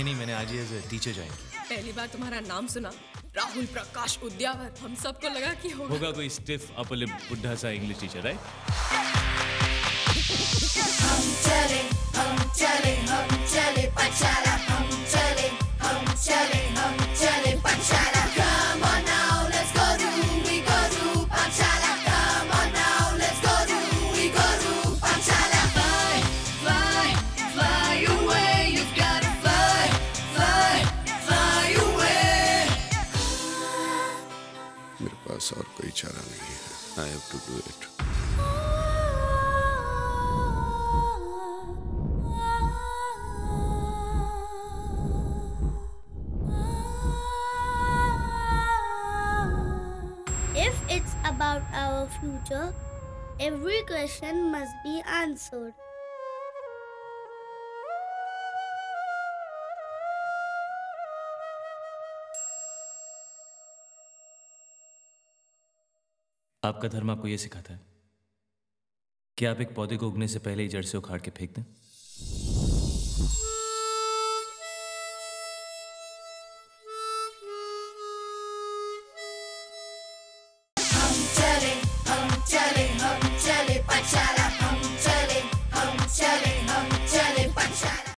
नहीं नहीं मैंने आज एज टीचर ज्वाइन पहली बार तुम्हारा नाम सुना। राहुल प्रकाश उद्यावर हम सबको लगा कि होगा। होगा कोई स्टिफ अपर बुढ़ा सा इंग्लिश टीचर राइट मेरे पास और कोई चारा नहीं है। I have to do it if it's about our future every question must be answered आपका धर्म आपको यह सिखाता है, कि आप एक पौधे को उगने से पहले ही जड़ से उखाड़ के फेंक दें।